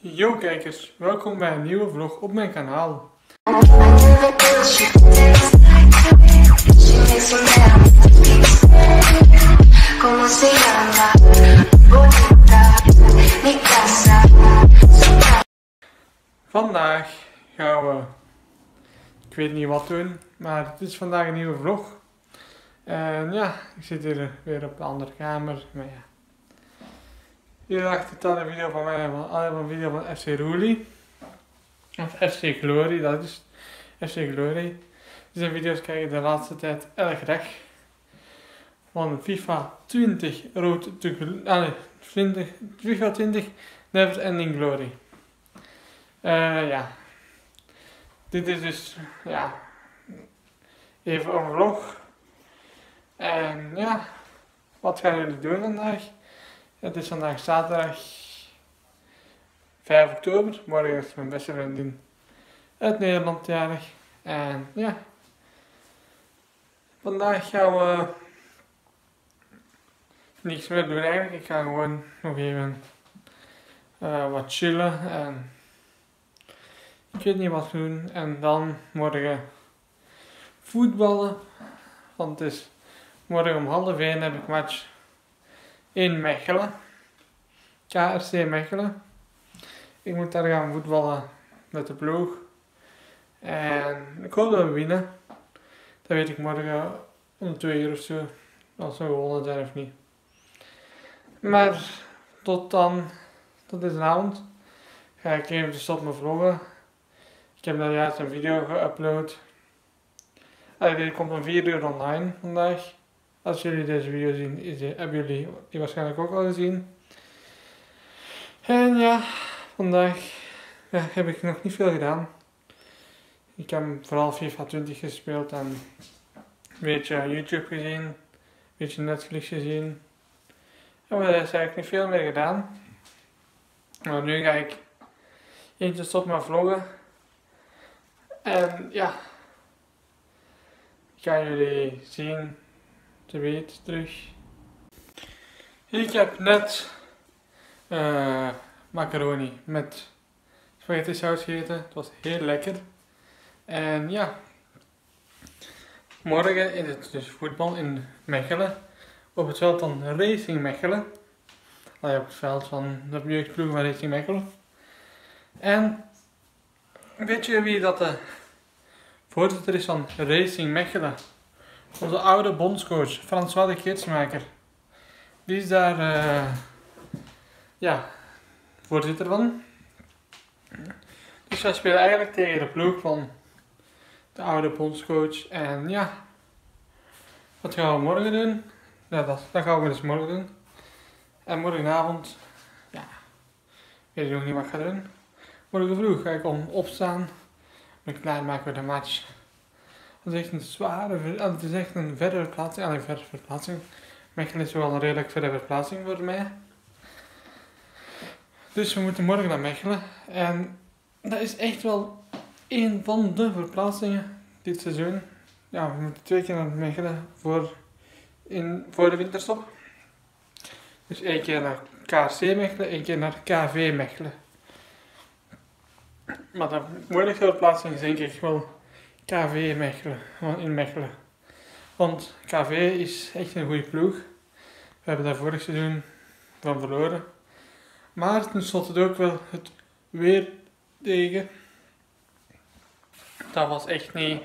Yo kijkers, welkom bij een nieuwe vlog op mijn kanaal. Vandaag gaan we, ik weet niet wat doen, maar het is vandaag een nieuwe vlog. En ja, ik zit hier weer op de andere kamer, maar ja. Hier achter staat een video van mij, van, ah, een video van FC Roelie. Of FC Glory, dat is FC Glory. Zijn video's ik de laatste tijd erg dag. Van FIFA 20 Road to Gl- ah, nee, 20, FIFA 20 Never Ending Glory. Eh, ja. Dit is dus, ja, even een vlog. En ja, wat gaan jullie doen vandaag? Het is vandaag zaterdag 5 oktober. Morgen is mijn beste vriendin uit Nederland. En ja, vandaag gaan we niks meer doen eigenlijk. Ik ga gewoon nog even eh, wat chillen en ik weet niet wat doen. En dan morgen voetballen. Want het is morgen om half één heb ik match in Mechelen. KRC Mechelen. Ik moet daar gaan voetballen met de ploeg. En ik hoop dat we winnen. Dat weet ik morgen om twee uur of zo. Als we gewonnen zijn of niet. Maar tot dan, tot deze avond, ga ik even stoppen met vloggen. Ik heb daar juist een video geüpload. Die komt om 4 uur online vandaag. Als jullie deze video zien, is hebben jullie die waarschijnlijk ook al gezien. En ja, vandaag ja, heb ik nog niet veel gedaan. Ik heb vooral FIFA 20 gespeeld en een beetje YouTube gezien, een beetje Netflix gezien. En er is eigenlijk niet veel meer gedaan. Maar nu ga ik eentje stoppen met vloggen. En ja, ik ga jullie zien, weten terug. Ik heb net eh, macaroni met spaghetti saus gegeten. Het was heel lekker. En ja, morgen is het dus voetbal in Mechelen. Op het veld van Racing Mechelen. Allee, op het veld van de jeugdploeg van Racing Mechelen. En weet je wie dat de voorzitter is van Racing Mechelen? Onze oude bondscoach, François de Geertsmaker. Die is daar, eh, ja, voorzitter van. Dus wij spelen eigenlijk tegen de ploeg van de oude bondscoach. En ja, wat gaan we morgen doen? Ja, dat, dat gaan we dus morgen doen. En morgenavond, ja, weet ik nog niet wat ik ga doen. Morgen vroeg ga ik om opstaan. Me klaarmaken voor de match. Het is echt een zware, ver- ah, is echt een verre verplaatsing. Ah, een verre verplaatsing. Mechelen is wel een redelijk verre verplaatsing voor mij. Dus we moeten morgen naar Mechelen. En dat is echt wel een van de verplaatsingen dit seizoen. Ja, we moeten twee keer naar Mechelen voor, in, voor de winterstop. Dus één keer naar KC Mechelen, één keer naar KV Mechelen. Maar de moeilijkste verplaatsing is denk ik wel KV Mechelen, in Mechelen. Want KV is echt een goede ploeg. We hebben daar vorig seizoen van verloren. Maar het ook wel het weer tegen. Dat was echt niet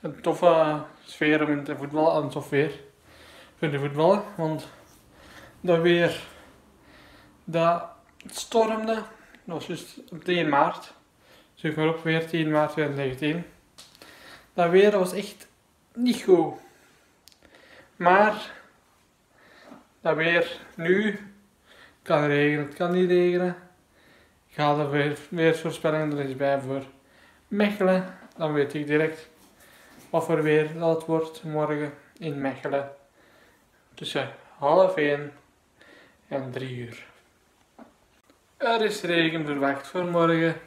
een toffe sfeer om in te voetballen, een tof weer voor de voetballen. Want dat weer, dat stormde, dat was juist op 10 maart. Zoek maar op, weer 10 maart 2019. Dat weer was echt niet goed. Maar dat weer nu kan regenen, het kan niet regenen. Haal de weer, er eens bij voor Mechelen. Dan weet ik direct wat voor weer dat wordt morgen in Mechelen. Tussen half 1 en 3 uur. Er is regen verwacht voor morgen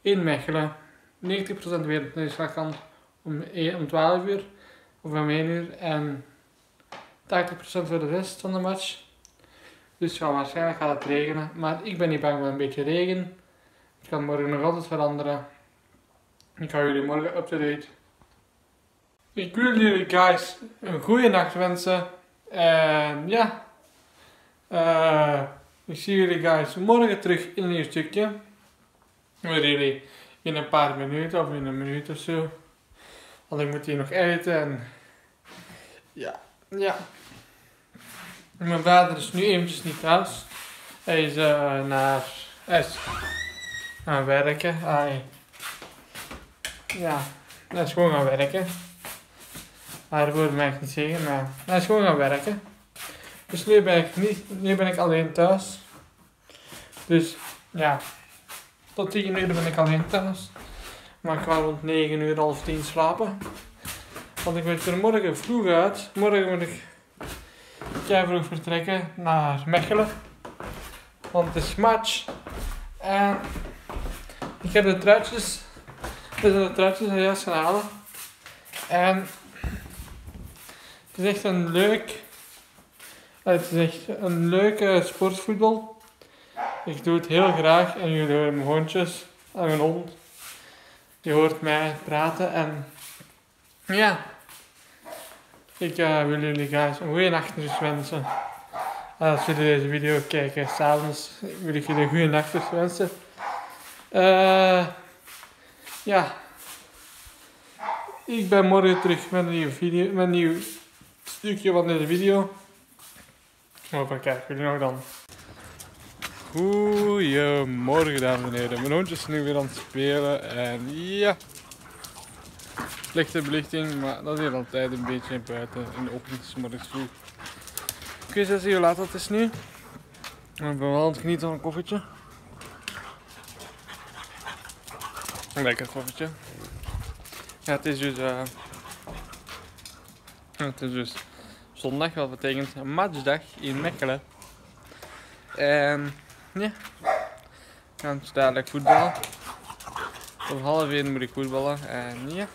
in Mechelen. 90% weer neerslagkans om, e- om 12 uur of om 1 uur en 80% voor de rest van de match. Dus waarschijnlijk gaat het regenen. Maar ik ben niet bang voor een beetje regen. Het kan morgen nog altijd veranderen. Ik ga jullie morgen up-to-date. Ik wil jullie guys een goede nacht wensen. En ja. eh, ik zie jullie guys morgen terug in een nieuw stukje. Waar jullie in een paar minuten of in een minuut of zo. Ik moet hier nog eten en... Ja, ja. Mijn vader is nu eventjes niet thuis. Hij is eh, naar... Hij is aan het werken. Hij... Ja, hij is gewoon gaan werken. Maar dat wil ik niet zeggen, maar hij is gewoon gaan werken. Dus nu ben ik, niet, nu ben ik alleen thuis. Dus ja, tot 10 uur ben ik alleen thuis. Maar ik ga rond 9 uur, half 10 slapen. Want ik moet er morgen vroeg uit. Morgen moet ik kei vroeg vertrekken naar Mechelen. Want het is match. En ik heb de truitjes, dus de truitjes er juist gaan halen. En het is echt een leuk, het is echt een leuke sportvoetbal. Ik doe het heel graag en jullie horen mijn hondjes en mijn hond. Je hoort mij praten en ja, ik eh, wil jullie guys een goede nacht dus wensen. Als jullie deze video kijken, s'avonds wil ik jullie een goede nacht dus wensen. Eh, ja, ik ben morgen terug met een nieuwe video, met een nieuw stukje van deze video. Hopelijk kijken jullie nog dan. Goedemorgen dames en heren. Mijn hondje is nu weer aan het spelen en ja. Slechte belichting, maar dat is hier altijd een beetje buiten in de ochtend, 's morgens vroeg. Ik weet niet hoe laat het is nu. Ik ben wel aan het genieten van een koffietje. Een lekker koffietje. Ja, het is dus, eh het is dus zondag, wat betekent matchdag in Mechelen. En ja, gaan dus dadelijk voetballen. Om half één moet ik voetballen en ja.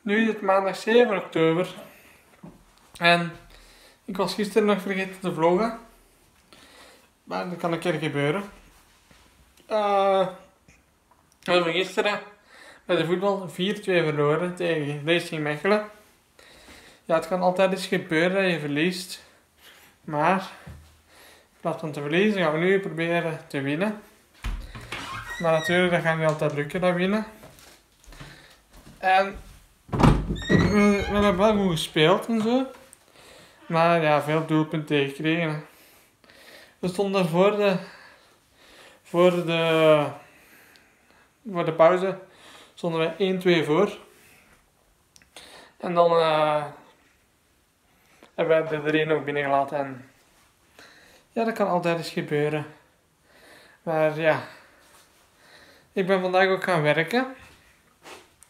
Nu is het maandag 7 oktober. En ik was gisteren nog vergeten te vloggen. Maar dat kan een keer gebeuren. Eh we hebben gisteren bij de voetbal 4-2 verloren tegen Racing Mechelen. Ja, het kan altijd eens gebeuren dat je verliest. Maar plaats van te verliezen gaan we nu proberen te winnen. Maar natuurlijk, dat gaat niet altijd lukken, dat winnen. En we, we hebben wel goed gespeeld en zo. Maar ja, veel doelpunten tegengekregen. hè. We stonden voor de, voor de, voor de pauze stonden we 1-2 voor. En dan eh, hebben we de ook binnengelaten. En ja, dat kan altijd eens gebeuren. Maar ja, ik ben vandaag ook gaan werken.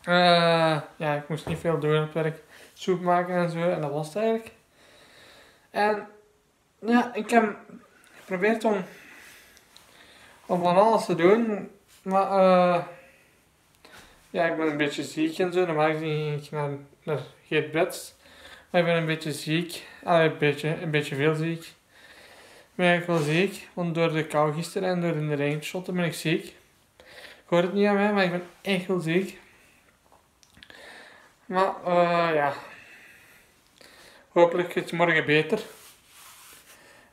Eh, ja, ik moest niet veel doen op werk. Soep maken en zo. En dat was het eigenlijk. En ja, ik heb geprobeerd om, om van alles te doen. Maar eh, ja, ik ben een beetje ziek en zo. Normaal ging ik naar, naar Geert Brets. Maar ik ben een beetje ziek. Allee, een beetje, een beetje veel ziek. Ik ben eigenlijk wel ziek. Want door de kou gisteren en door de regen te shotten ben ik ziek. Ik hoor het niet aan mij, maar ik ben echt wel ziek. Maar eh, ja. Hopelijk is het morgen beter.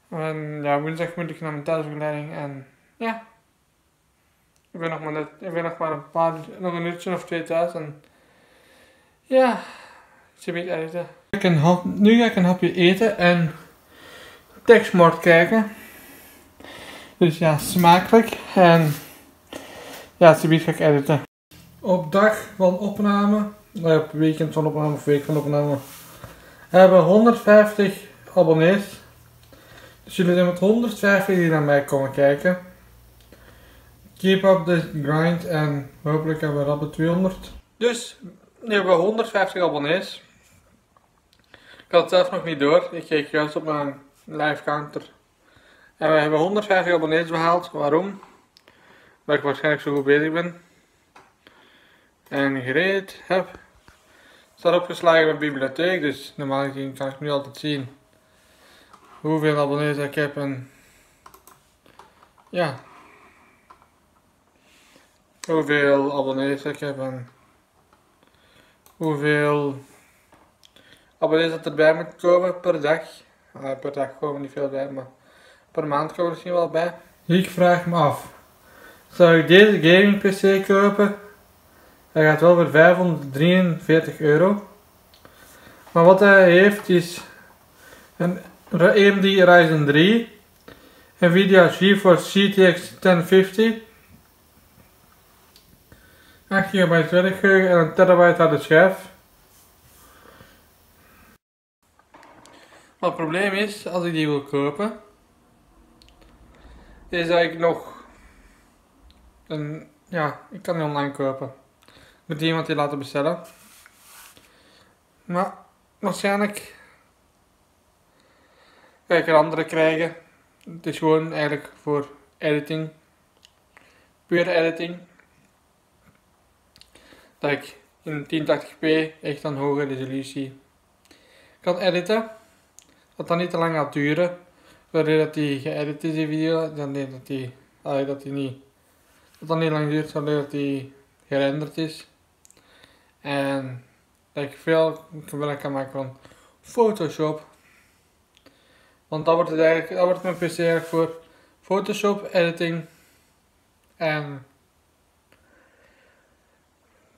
En ja, woensdag moet ik naar mijn thuisbegeleiding en ja. Ik ben nog maar, net, ik ben nog maar een paar, nog een uurtje of twee thuis en ja. Ik ga een hap, nu ga ik een hapje eten en tekstmord kijken. Dus ja, smakelijk en ja, ze ga ik editen. Op dag van opname, nou op weekend van opname of week van opname, hebben we 150 abonnees. Dus jullie zijn met 150 die naar mij komen kijken. Keep up the grind en hopelijk hebben we rapper 200. Dus nu hebben we 150 abonnees. Ik had het zelf nog niet door. Ik keek juist op mijn live counter. En we hebben 150 abonnees behaald. Waarom? Omdat ik waarschijnlijk zo goed bezig ben. En gereed heb. Staat opgeslagen bij bibliotheek, dus normaal gezien kan ik nu altijd zien hoeveel abonnees ik heb en ja. Hoeveel abonnees ik heb en hoeveel abonnees dat erbij moet komen per dag. Ah, per dag komen niet veel bij, maar per maand komen er misschien wel bij. Ik vraag me af, zou ik deze gaming PC kopen? Hij gaat wel voor 543 euro. Maar wat hij heeft is een AMD Ryzen 3, Nvidia GeForce GTX 1050, 8 GB werkgeheugen en een terabyte harde schijf. Maar het probleem is, als ik die wil kopen, is dat ik nog een, ja, ik kan die online kopen. Ik moet iemand die laten bestellen. Maar waarschijnlijk ga ik er andere krijgen. Het is gewoon eigenlijk voor editing. Pure editing. Dat ik in 1080p echt een hoge resolutie kan editen. Dat dat niet te lang gaat duren. Wanneer dat die geëdit is, die video, dan denk dat die, dat die niet, dat dat niet lang duurt, wanneer dat die gerenderd is. En dat ik veel gebruik kan maken van Photoshop. Want dat wordt het eigenlijk, dat wordt mijn PC eigenlijk voor Photoshop, editing en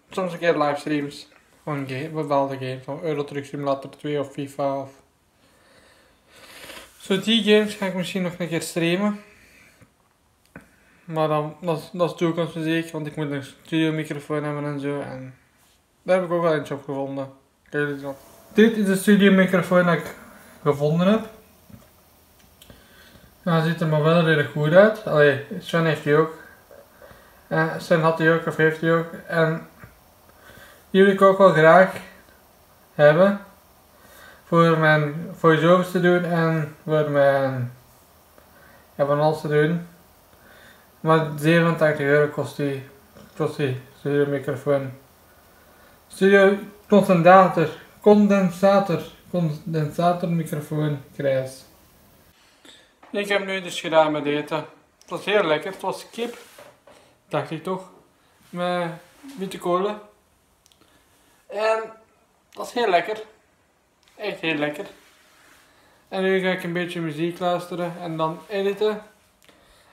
soms een keer livestreams van game, bepaalde games, van Euro Truck Simulator 2 of FIFA of zo die games ga ik misschien nog een keer streamen. Maar dan, dat, dat is toekomstmuziek, want ik moet een studio microfoon hebben en zo. En daar heb ik ook wel eentje op gevonden. Kijk eens dat. Dit is de studio microfoon dat ik gevonden heb. Ja, hij ziet er maar wel redelijk goed uit. Allee, Sven heeft die ook. Eh, Sven had die ook of heeft die ook. En die wil ik ook wel graag hebben voor mijn voiceovers te doen en voor mijn ja, alles te doen. Maar 87 euro kost die, kost die studio microfoon. Studio condensator, condensator, condensator microfoon krijs. Ik heb nu dus gedaan met eten. Het was heel lekker, het was kip, dacht ik toch, met witte kolen. En dat is heel lekker. Echt heel lekker. En nu ga ik een beetje muziek luisteren en dan editen.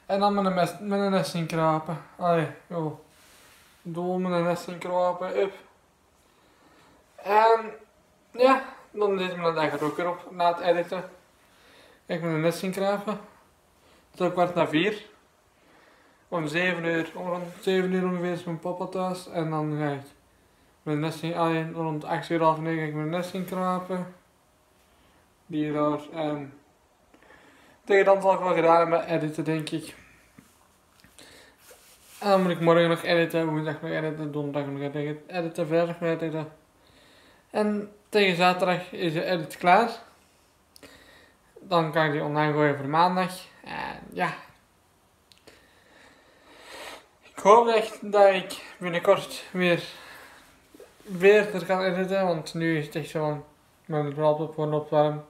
En dan met een, met een nest in krapen. Allee, joh. Dol met een nest in krapen, up. En ja, dan zit mijn dag er ook weer op na het editen. Ik met een nest in krapen. Tot kwart na vier. Om 7 uur, om rond 7 uur ongeveer is mijn papa thuis. En dan ga ik mijn nest in, allee, rond 8 uur half 9 ga ik mijn nest in krapen. Die. En tegen dan zal ik wel gedaan hebben met editen, denk ik. En dan moet ik morgen nog editen, woensdag nog editen, donderdag nog editen, editen vrijdag nog editen. En tegen zaterdag is de edit klaar. Dan kan ik die online gooien voor maandag. En ja. Ik hoop echt dat ik binnenkort weer weer er kan editen, want nu is het echt zo mijn laptop gewoon opwarm. Een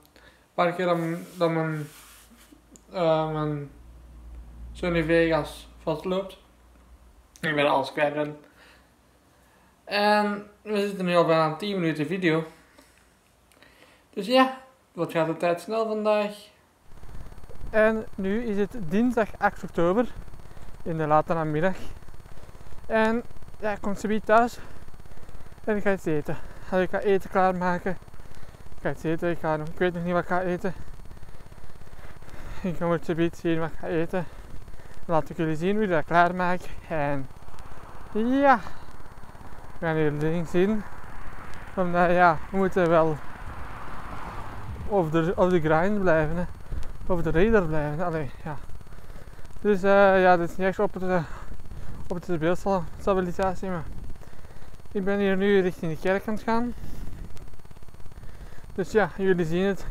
paar keer dat mijn, dat mijn, Sony Vegas vastloopt. Ik ben alles kwijt. En we zitten nu al bijna aan 10 minuten video. Dus ja, wat gaat de tijd snel vandaag. En nu is het dinsdag 8 oktober in de late namiddag. En ja, ik kom zometeen thuis en ik ga iets eten. Allee, Ik ga eten klaarmaken. Ik ga iets eten. Ik, ga ik weet nog niet wat ik ga eten. Ik ga zometeen zien wat ik ga eten. Laat ik jullie zien hoe ik dat klaarmaak. En ja, we gaan jullie zien. Omdat ja, we moeten wel op de, op de grind blijven. Hè. De radar blijven. Allee, ja. Dus eh, ja, dit is niet echt op eh, op de beeldstabilisatie. Maar ik ben hier nu richting de kerk aan het gaan. Dus ja, jullie zien het.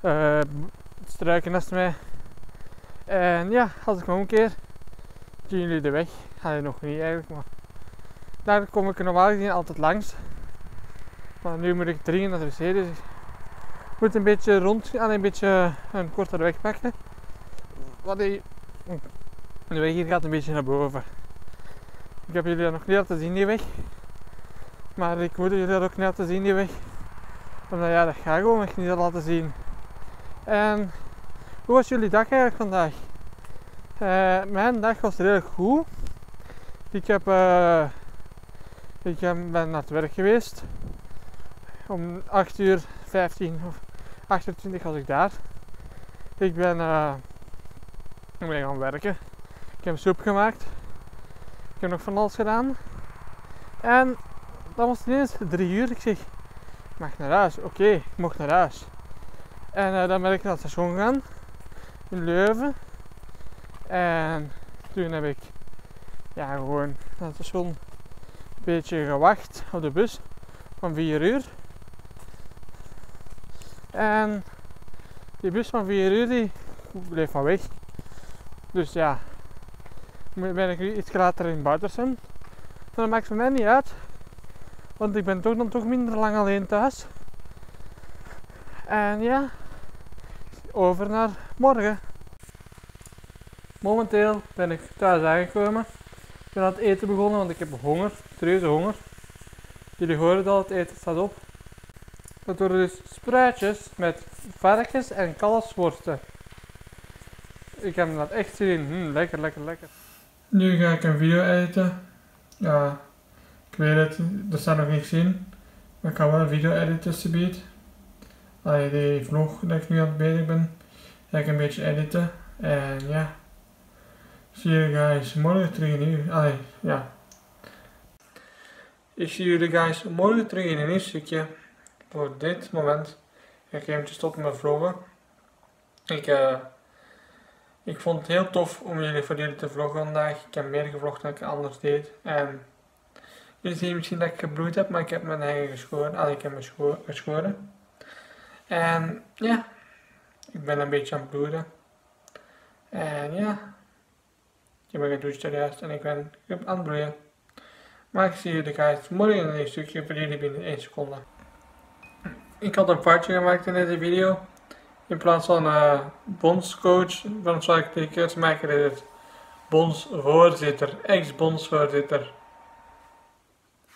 Eh, het struiken naast mij. En ja, als ik me omkeer, zien jullie de weg. Allee, nog niet eigenlijk, maar daar kom ik normaal gezien altijd langs. Maar nu moet ik dringend naar de wc, dus ik moet een beetje rond, allee, een beetje een kortere weg pakken. Wat En de weg hier gaat een beetje naar boven. Ik heb jullie nog niet laten zien, die weg. Maar ik moet jullie dat ook niet laten zien, die weg. Omdat ja, dat ga ik gewoon echt niet laten zien. En hoe was jullie dag eigenlijk vandaag? Eh, mijn dag was redelijk goed. Ik heb, eh, ik ben naar het werk geweest. Om 8 uur 15 of 28 was ik daar. Ik ben, eh, ik ben gaan werken. Ik heb soep gemaakt. Ik heb nog van alles gedaan. En dan was het ineens 3 uur. Ik zeg, ik mag naar huis. Oké, ik mocht naar huis. En eh, dan ben ik naar het station gegaan. In Leuven. En toen heb ik ja, gewoon naar het station een beetje gewacht op de bus van 4 uur. En die bus van 4 uur die bleef van weg. Dus ja, ben ik nu iets later in Boutersem. Maar dat maakt voor mij niet uit. Want ik ben toch dan toch minder lang alleen thuis. En ja, over naar morgen. Momenteel ben ik thuis aangekomen. Ik ben aan het eten begonnen, want ik heb honger. Serieuze honger. Jullie horen al, het eten staat op. Dat worden dus spruitjes met varkens en kalfsworsten. Ik heb dat echt zin in. Hm, lekker, lekker, lekker. Nu ga ik een video editen. Ja, ik weet het, er staat nog niks in. Maar ik ga wel een video editen subiet. Allee, die vlog dat ik nu aan het bezig ben, ga ik een beetje editen. En ja, zie jullie guys morgen terug in uur. Allee, ja. Ik zie jullie guys morgen terug in een stukje. Voor dit moment ga ik eventjes stoppen met vloggen. Ik, eh, ik vond het heel tof om jullie voor jullie te vloggen vandaag. Ik heb meer gevlogd dan ik anders deed. En jullie zien misschien dat ik gebloed heb, maar ik heb mijn eigen geschoren. Allee, ik heb me scho- geschoren. En ja, ik ben een beetje aan het bloeden. En ja, ik ben gedoucht juist en ik ben aan het bloeien. Maar ik zie jullie guys morgen een stukje voor jullie binnen 1 seconde. Ik had een foutje gemaakt in deze video. In plaats van eh bondscoach van het maak ik dit bondsvoorzitter, ex-bondsvoorzitter.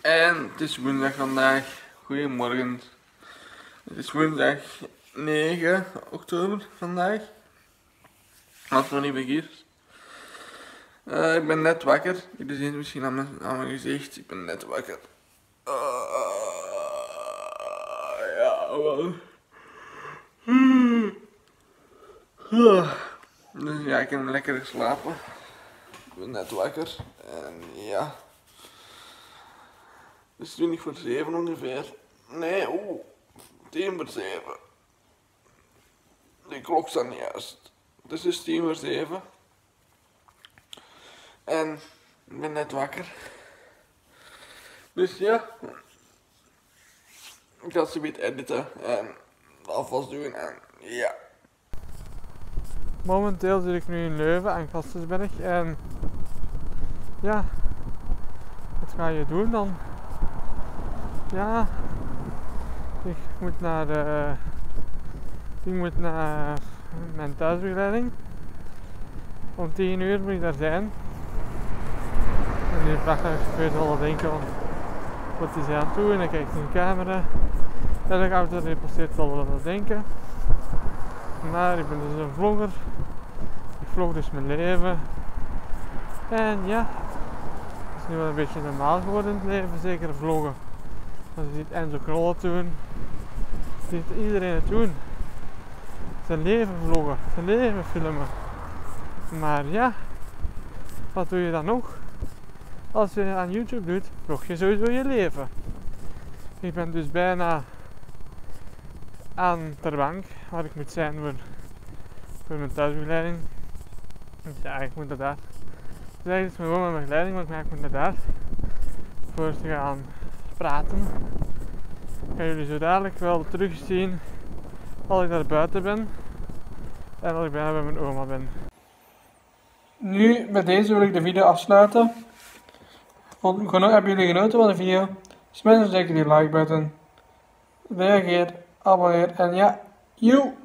En het is woensdag vandaag. Goedemorgen. Het is woensdag 9 oktober vandaag. Als nog niet begiert. Eh, ik ben net wakker. Jullie zien het misschien aan mijn, aan mijn gezicht. Ik ben net wakker. Ah, ja, wel. Dus ja, ik heb lekker geslapen. Ik ben net wakker. En ja. Het is 20 voor 7 ongeveer. Nee, oeh. 10 voor 7. Die klok staat niet juist. Het is dus 10 voor 7. En ik ben net wakker. Dus ja. Ik ga ze weer editen en alvast doen en ja. Momenteel zit ik nu in Leuven aan Gastensberg en ja, wat ga je doen dan? Ja, ik moet naar de, ik moet naar mijn thuisbegeleiding. Om 10 uur moet ik daar zijn. En die vrachtwagenchauffeur zal wel denken van, wat is hij aan het doen? En dan kijkt in de camera. Elke auto die passeert zal wel wat denken. Maar ik ben dus een vlogger. Ik vlog dus mijn leven. En ja, het is nu wel een beetje normaal geworden in het leven, zeker vloggen. Want je ziet Enzo Knol doen. Ziet iedereen het doen. Zijn leven vloggen, zijn leven filmen. Maar ja, wat doe je dan nog? Als je aan YouTube doet, vlog je sowieso je leven. Ik ben dus bijna aan ter bank, waar ik moet zijn voor, voor mijn thuisbegeleiding. Dus ja, eigenlijk moet dat daar. Dus eigenlijk is het gewoon mijn begeleiding, want ik moet naar daar. Voor te gaan praten. Gaan jullie zo dadelijk wel terugzien als ik daar buiten ben. En als ik bijna bij mijn oma ben. Nu, met deze wil ik de video afsluiten. Geno- hebben jullie genoten van de video? Smash zeker die like button. Reageer, abonneer en ja, joe!